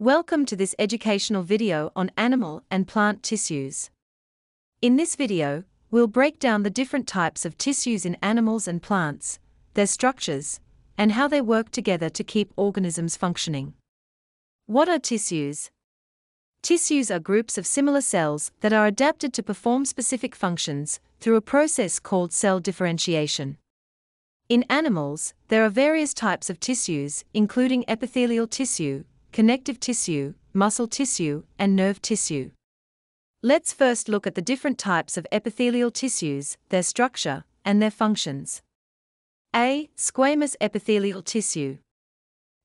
Welcome to this educational video on animal and plant tissues. In this video, we'll break down the different types of tissues in animals and plants, their structures, and how they work together to keep organisms functioning. What are tissues? Tissues are groups of similar cells that are adapted to perform specific functions through a process called cell differentiation. In animals, there are various types of tissues, including epithelial tissue, connective tissue, muscle tissue, and nerve tissue. Let's first look at the different types of epithelial tissues, their structure, and their functions. A. Squamous epithelial tissue.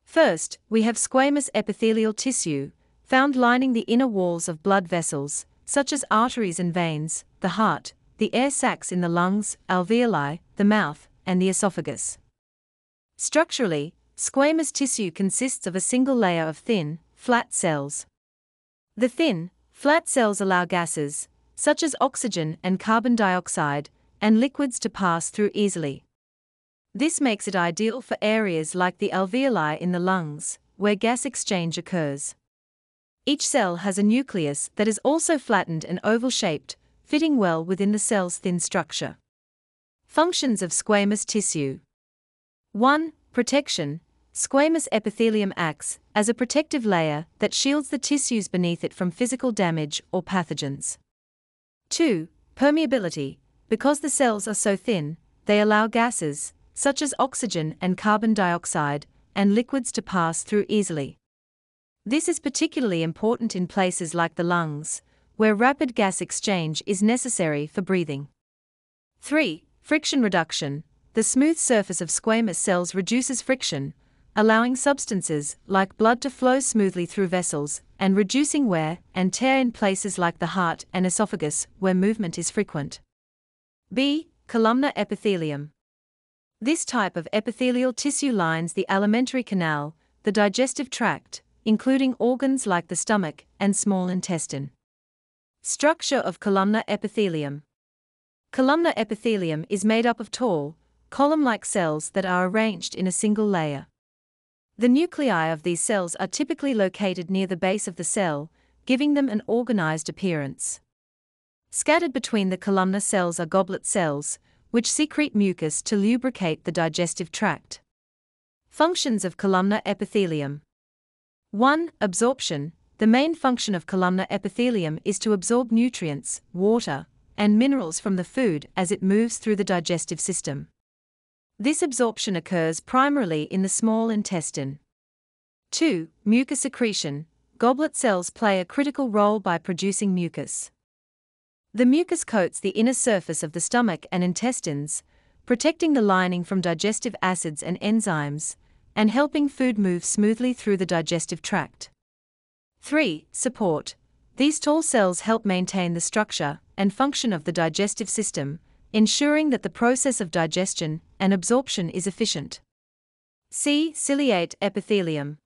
First, we have squamous epithelial tissue, found lining the inner walls of blood vessels, such as arteries and veins, the heart, the air sacs in the lungs, alveoli, the mouth, and the esophagus. Structurally, Squamous tissue consists of a single layer of thin, flat cells. The thin, flat cells allow gases, such as oxygen and carbon dioxide, and liquids to pass through easily. This makes it ideal for areas like the alveoli in the lungs, where gas exchange occurs. Each cell has a nucleus that is also flattened and oval shaped, fitting well within the cell's thin structure. Functions of squamous tissue 1. Protection Squamous epithelium acts as a protective layer that shields the tissues beneath it from physical damage or pathogens. 2. Permeability Because the cells are so thin, they allow gases, such as oxygen and carbon dioxide, and liquids to pass through easily. This is particularly important in places like the lungs, where rapid gas exchange is necessary for breathing. 3. Friction reduction the smooth surface of squamous cells reduces friction, allowing substances like blood to flow smoothly through vessels, and reducing wear and tear in places like the heart and esophagus where movement is frequent. B. Columnar epithelium. This type of epithelial tissue lines the alimentary canal, the digestive tract, including organs like the stomach and small intestine. Structure of columnar epithelium. Columnar epithelium is made up of tall, column like cells that are arranged in a single layer. The nuclei of these cells are typically located near the base of the cell, giving them an organized appearance. Scattered between the columnar cells are goblet cells, which secrete mucus to lubricate the digestive tract. Functions of columnar epithelium 1. Absorption. The main function of columnar epithelium is to absorb nutrients, water, and minerals from the food as it moves through the digestive system. This absorption occurs primarily in the small intestine. 2. Mucus secretion. Goblet cells play a critical role by producing mucus. The mucus coats the inner surface of the stomach and intestines, protecting the lining from digestive acids and enzymes, and helping food move smoothly through the digestive tract. 3. Support. These tall cells help maintain the structure and function of the digestive system, ensuring that the process of digestion and absorption is efficient. C. Ciliate epithelium.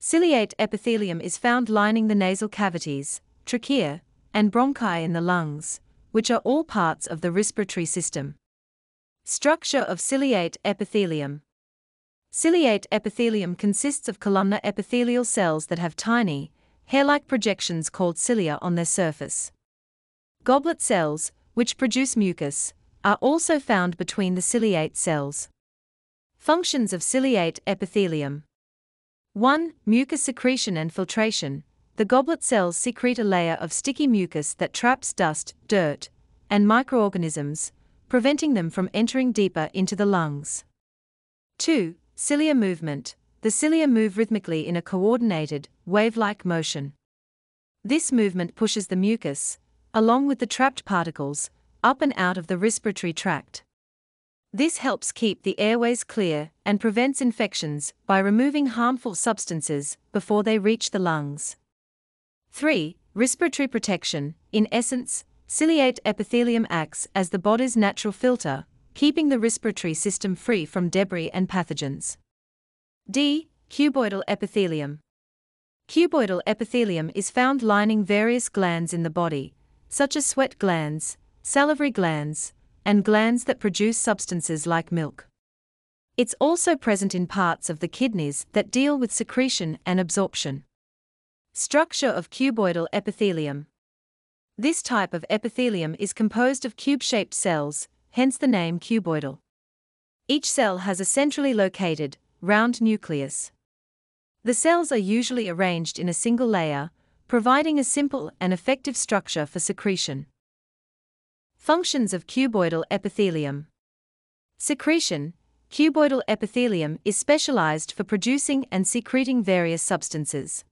Ciliate epithelium is found lining the nasal cavities, trachea, and bronchi in the lungs, which are all parts of the respiratory system. Structure of ciliate epithelium. Ciliate epithelium consists of columnar epithelial cells that have tiny, hair like projections called cilia on their surface. Goblet cells, which produce mucus, are also found between the ciliate cells. Functions of ciliate epithelium 1. Mucus secretion and filtration. The goblet cells secrete a layer of sticky mucus that traps dust, dirt, and microorganisms, preventing them from entering deeper into the lungs. 2. Cilia movement. The cilia move rhythmically in a coordinated, wave like motion. This movement pushes the mucus, along with the trapped particles, up and out of the respiratory tract. This helps keep the airways clear and prevents infections by removing harmful substances before they reach the lungs. 3. Respiratory protection. In essence, ciliate epithelium acts as the body's natural filter, keeping the respiratory system free from debris and pathogens. D. Cuboidal epithelium. Cuboidal epithelium is found lining various glands in the body, such as sweat glands, salivary glands, and glands that produce substances like milk. It's also present in parts of the kidneys that deal with secretion and absorption. Structure of cuboidal epithelium. This type of epithelium is composed of cube shaped cells, hence the name cuboidal. Each cell has a centrally located, round nucleus. The cells are usually arranged in a single layer, providing a simple and effective structure for secretion. Functions of cuboidal epithelium Secretion Cuboidal epithelium is specialized for producing and secreting various substances.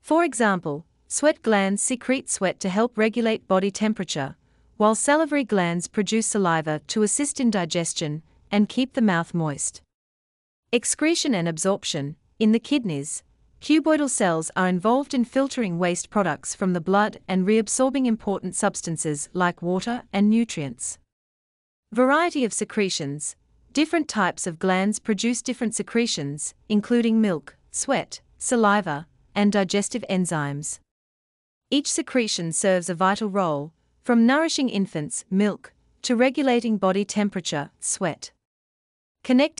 For example, sweat glands secrete sweat to help regulate body temperature, while salivary glands produce saliva to assist in digestion and keep the mouth moist. Excretion and absorption In the kidneys, cuboidal cells are involved in filtering waste products from the blood and reabsorbing important substances like water and nutrients. Variety of secretions Different types of glands produce different secretions, including milk, sweat, saliva, and digestive enzymes. Each secretion serves a vital role, from nourishing infants, milk, to regulating body temperature, sweat. Connect